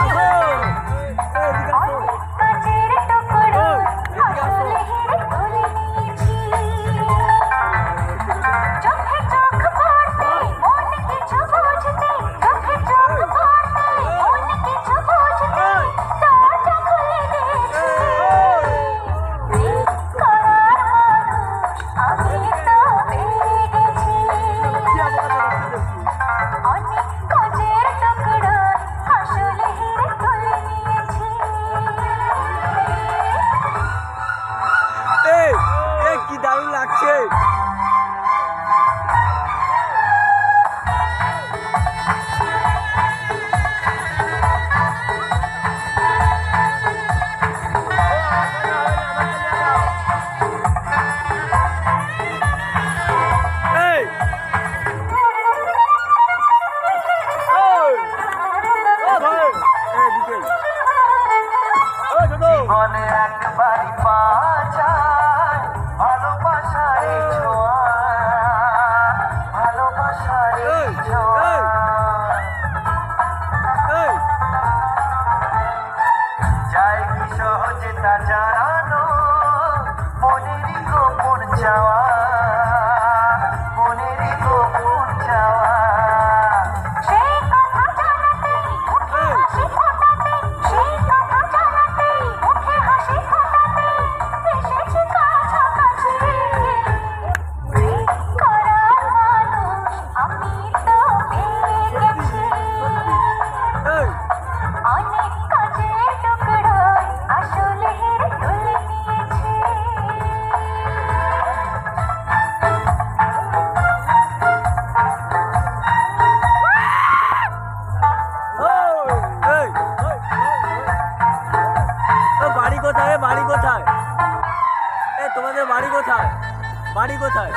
Oh. কি দারুণ লাগছে কোথায়? বাড়ি কোথায়? এ, তোমাদের বাড়ি কোথায়? বাড়ি কোথায়?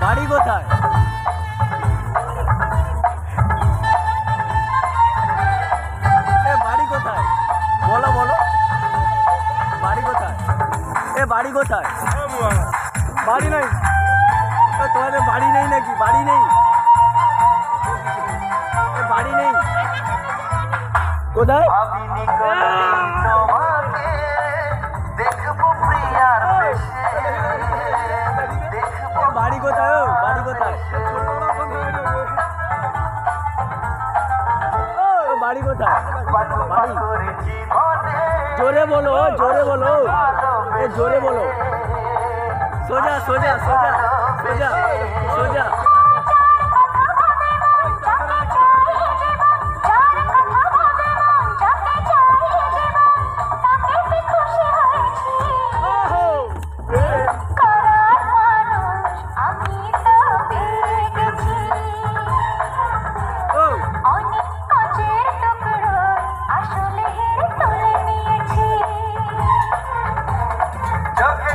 বাড়ি কোথায়? এ, বাড়ি কোথায়? বলো বলো। বাড়ি কোথায়? এ, বাড়ি কোথায়? বাড়ি নাই। তোমাদের বাড়ি নেই নাকি? বাড়ি নেই। বাড়ি নেই। কোথায়? বাড়ি কোথায় বাড়ি কোথায়? বাড়ি কোথায়? বাড়ি। জোরে বলো জোরে বলো এ জোরে বলো। সোজা সোজা সোজা সোজা সোজা।